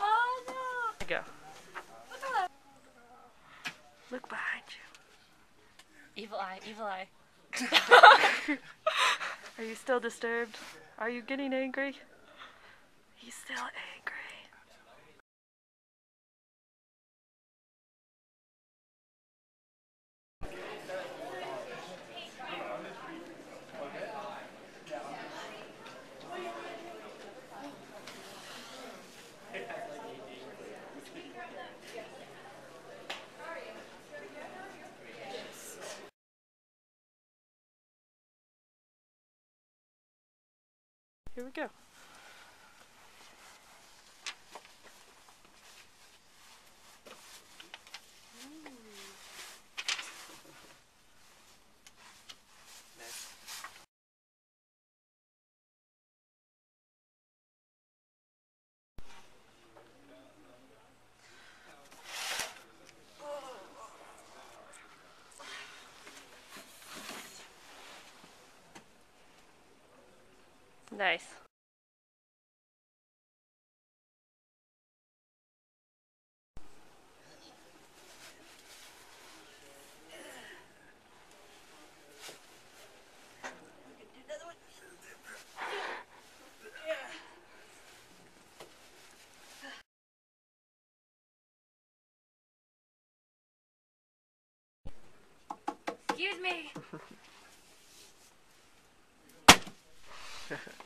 oh no! Go. Look. Look behind you. Evil eye, evil eye. Are you still disturbed? Are you getting angry? He's still angry. Here we go. Nice. Excuse me.